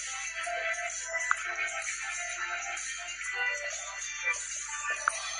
フフフ。